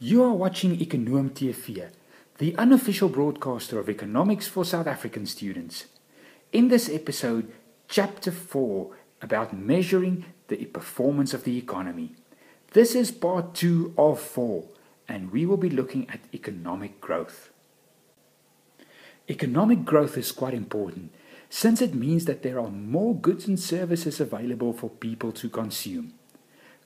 You are watching Ekonoom TV, the unofficial broadcaster of economics for South African students. In this episode, Chapter 4 about measuring the performance of the economy. This is part 2 of 4, and we will be looking at economic growth. Economic growth is quite important since it means that there are more goods and services available for people to consume.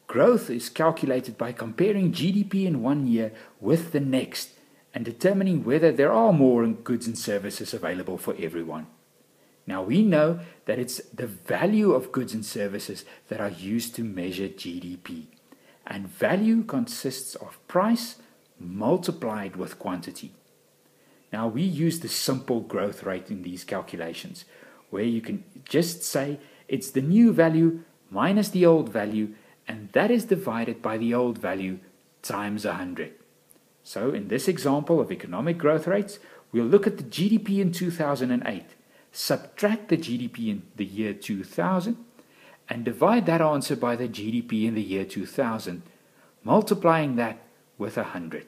Growth is calculated by comparing GDP in one year with the next and determining whether there are more goods and services available for everyone. Now we know that it's the value of goods and services that are used to measure GDP. And value consists of price multiplied with quantity. Now we use the simple growth rate in these calculations, where you can just say it's the new value minus the old value and that is divided by the old value times 100. So in this example of economic growth rates, we'll look at the GDP in 2008, subtract the GDP in the year 2000, and divide that answer by the GDP in the year 2000, multiplying that with 100.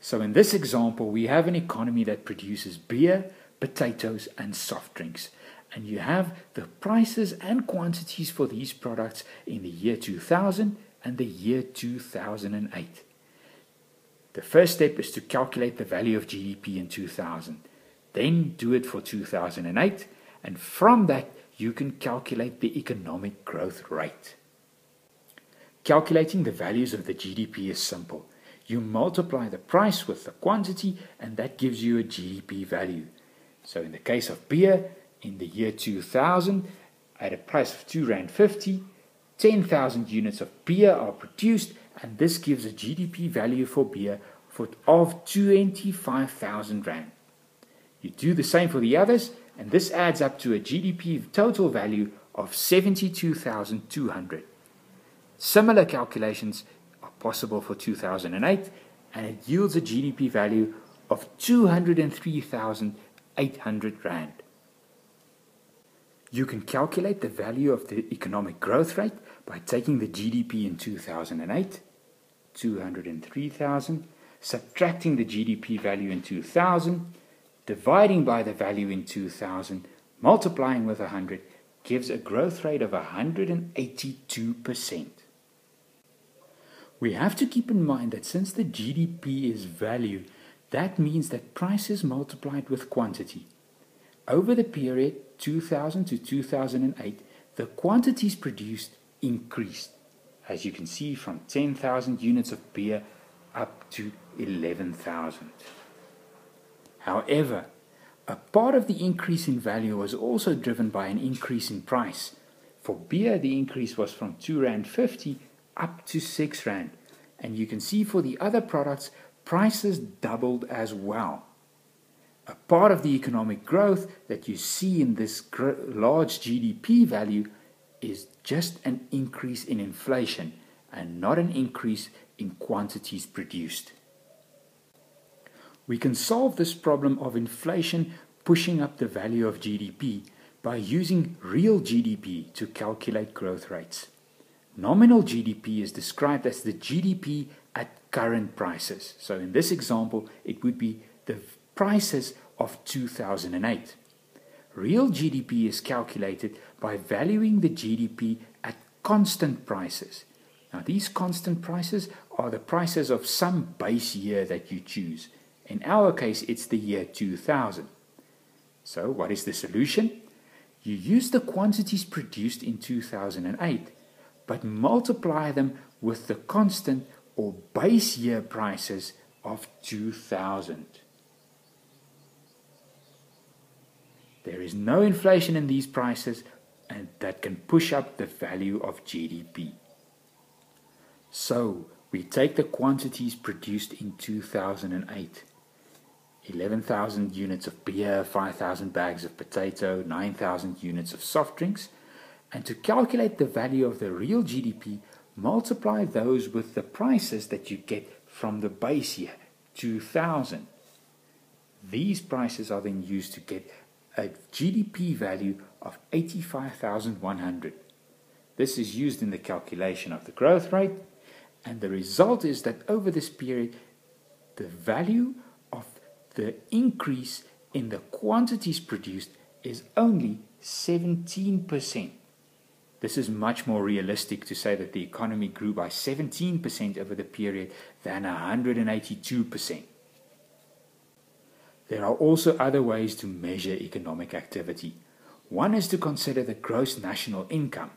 So in this example, we have an economy that produces beer, potatoes, and soft drinks and you have the prices and quantities for these products in the year 2000 and the year 2008. The first step is to calculate the value of GDP in 2000. Then do it for 2008, and from that, you can calculate the economic growth rate. Calculating the values of the GDP is simple. You multiply the price with the quantity, and that gives you a GDP value. So, in the case of beer, in the year 2000 at a price of 2 Rand 50. 10,000 units of beer are produced, and this gives a GDP value for beer of 25,000 Rand. You do the same for the others, and this adds up to a GDP total value of 72,200. Similar calculations are possible for 2008, and it yields a GDP value of 203,800 Rand. You can calculate the value of the economic growth rate by taking the GDP in 2008, 203,000, subtracting the GDP value in 2000, dividing by the value in 2000, multiplying with 100 gives a growth rate of 182%. We have to keep in mind that since the GDP is value, that means that price is multiplied with quantity. Over the period 2000 to 2008, the quantities produced increased, as you can see from 10,000 units of beer up to 11,000. However, a part of the increase in value was also driven by an increase in price. For beer, the increase was from 2 Rand 50 up to 6 Rand. And you can see for the other products, prices doubled as well a part of the economic growth that you see in this large GDP value is just an increase in inflation and not an increase in quantities produced. We can solve this problem of inflation pushing up the value of GDP by using real GDP to calculate growth rates. Nominal GDP is described as the GDP at current prices. So in this example, it would be the prices of 2008. Real GDP is calculated by valuing the GDP at constant prices. Now, these constant prices are the prices of some base year that you choose. In our case, it's the year 2000. So, what is the solution? You use the quantities produced in 2008, but multiply them with the constant or base year prices of 2000. There is no inflation in these prices and that can push up the value of GDP. So, we take the quantities produced in 2008 11,000 units of beer, 5,000 bags of potato, 9,000 units of soft drinks, and to calculate the value of the real GDP, multiply those with the prices that you get from the base year, 2000. These prices are then used to get a GDP value of 85,100. This is used in the calculation of the growth rate, And the result is that over this period, the value of the increase in the quantities produced is only 17%. This is much more realistic to say that the economy grew by 17% over the period than 182%. There are also other ways to measure economic activity. One is to consider the gross national income.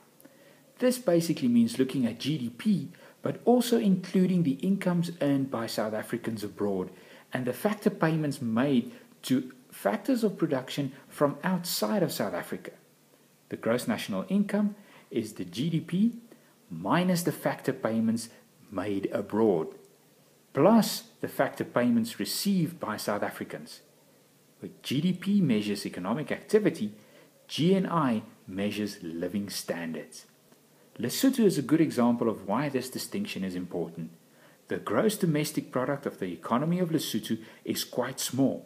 This basically means looking at GDP, but also including the incomes earned by South Africans abroad and the factor payments made to factors of production from outside of South Africa. The gross national income is the GDP minus the factor payments made abroad, plus the factor payments received by South Africans. With GDP measures economic activity, GNI measures living standards. Lesotho is a good example of why this distinction is important. The gross domestic product of the economy of Lesotho is quite small,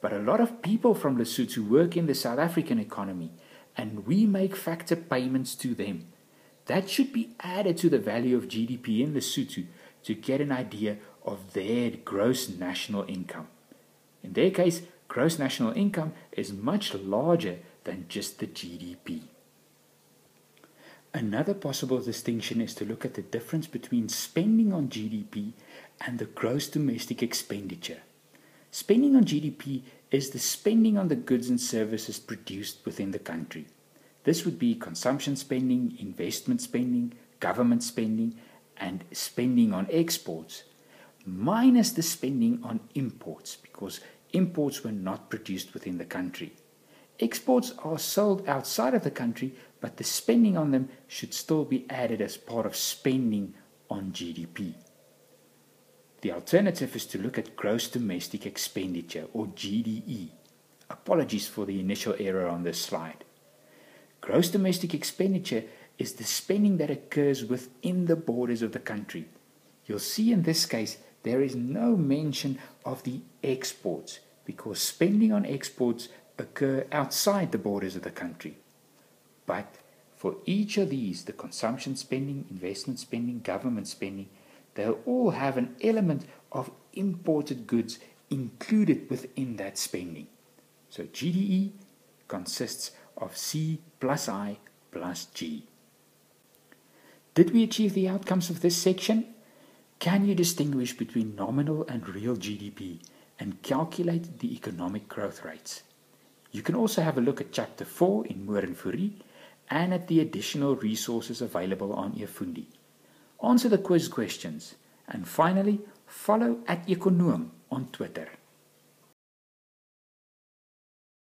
but a lot of people from Lesotho work in the South African economy, and we make factor payments to them. That should be added to the value of GDP in Lesotho to get an idea of their gross national income. In their case, gross national income is much larger than just the GDP. Another possible distinction is to look at the difference between spending on GDP and the gross domestic expenditure. Spending on GDP is the spending on the goods and services produced within the country. This would be consumption spending, investment spending, government spending, and spending on exports, minus the spending on imports, because imports were not produced within the country. Exports are sold outside of the country, but the spending on them should still be added as part of spending on GDP. The alternative is to look at gross domestic expenditure or GDE. Apologies for the initial error on this slide. Gross domestic expenditure is the spending that occurs within the borders of the country. You'll see in this case there is no mention of the exports because spending on exports occur outside the borders of the country. But for each of these, the consumption spending, investment spending, government spending, they'll all have an element of imported goods included within that spending. So GDE consists of C plus I plus G. Did we achieve the outcomes of this section? Can you distinguish between nominal and real GDP and calculate the economic growth rates? You can also have a look at Chapter 4 in Mohr and at the additional resources available on Efundi. Answer the quiz questions and finally follow at Ekonoom on Twitter.